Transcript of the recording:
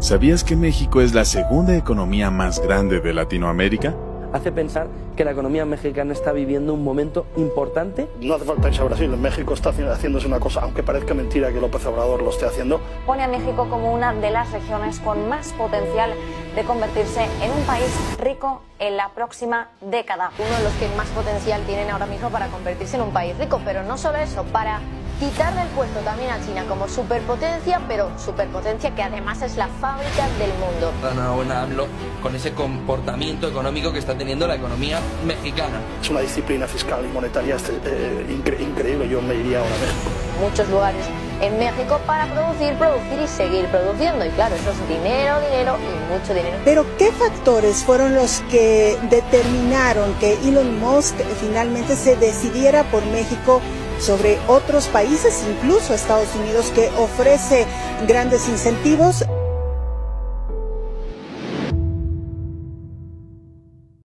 ¿Sabías que México es la segunda economía más grande de Latinoamérica? hace pensar que la economía mexicana está viviendo un momento importante. No hace falta irse a Brasil, México está haciéndose una cosa, aunque parezca mentira que López Obrador lo esté haciendo. Pone a México como una de las regiones con más potencial de convertirse en un país rico en la próxima década. Uno de los que más potencial tienen ahora mismo para convertirse en un país rico, pero no solo eso, para quitarle el puesto también a China como superpotencia, pero superpotencia que además es la fábrica del mundo. Enhorabuena AMLO con ese comportamiento económico que está teniendo la economía mexicana. Es una disciplina fiscal y monetaria este, eh, increíble, yo me iría ahora a México. Muchos lugares en México para producir, producir y seguir produciendo. Y claro, eso es dinero, dinero y mucho dinero. Pero ¿qué factores fueron los que determinaron que Elon Musk finalmente se decidiera por México sobre otros países, incluso Estados Unidos, que ofrece grandes incentivos.